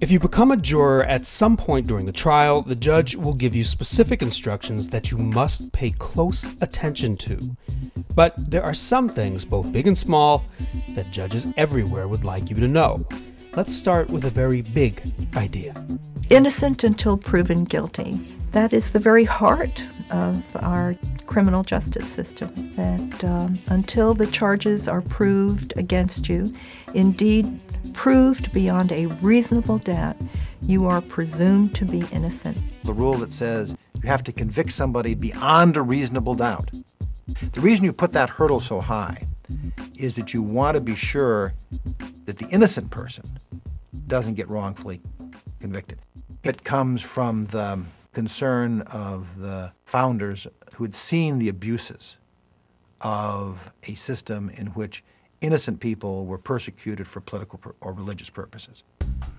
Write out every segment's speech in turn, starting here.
If you become a juror at some point during the trial, the judge will give you specific instructions that you must pay close attention to. But there are some things, both big and small, that judges everywhere would like you to know. Let's start with a very big idea. Innocent until proven guilty. That is the very heart of our criminal justice system. That um, until the charges are proved against you, indeed proved beyond a reasonable doubt, you are presumed to be innocent. The rule that says you have to convict somebody beyond a reasonable doubt. The reason you put that hurdle so high is that you want to be sure that the innocent person doesn't get wrongfully convicted. It comes from the concern of the founders who had seen the abuses of a system in which innocent people were persecuted for political or religious purposes.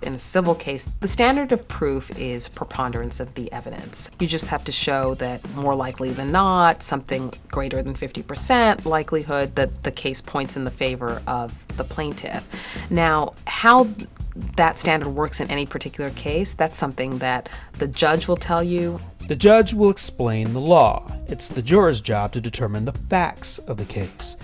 In a civil case, the standard of proof is preponderance of the evidence. You just have to show that more likely than not, something greater than 50% likelihood that the case points in the favor of the plaintiff. Now, how that standard works in any particular case, that's something that the judge will tell you. The judge will explain the law. It's the juror's job to determine the facts of the case.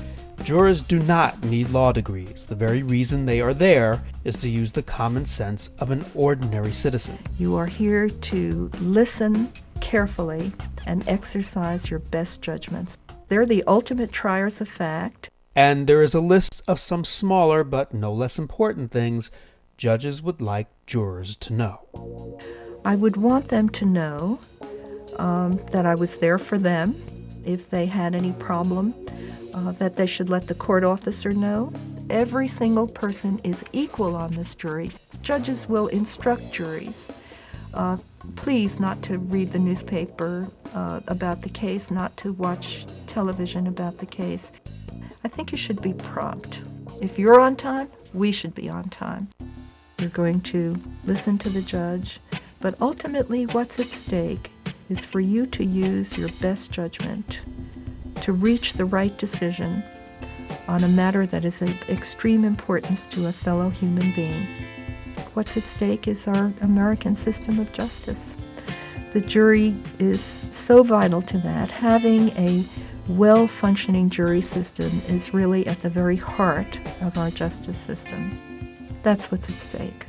Jurors do not need law degrees. The very reason they are there is to use the common sense of an ordinary citizen. You are here to listen carefully and exercise your best judgments. They're the ultimate triers of fact. And there is a list of some smaller but no less important things judges would like jurors to know. I would want them to know um, that I was there for them if they had any problem uh, that they should let the court officer know. Every single person is equal on this jury. Judges will instruct juries. Uh, please not to read the newspaper uh, about the case, not to watch television about the case. I think you should be prompt. If you're on time, we should be on time. You're going to listen to the judge, but ultimately, what's at stake is for you to use your best judgment to reach the right decision on a matter that is of extreme importance to a fellow human being. What's at stake is our American system of justice. The jury is so vital to that. Having a well functioning jury system is really at the very heart of our justice system. That's what's at stake.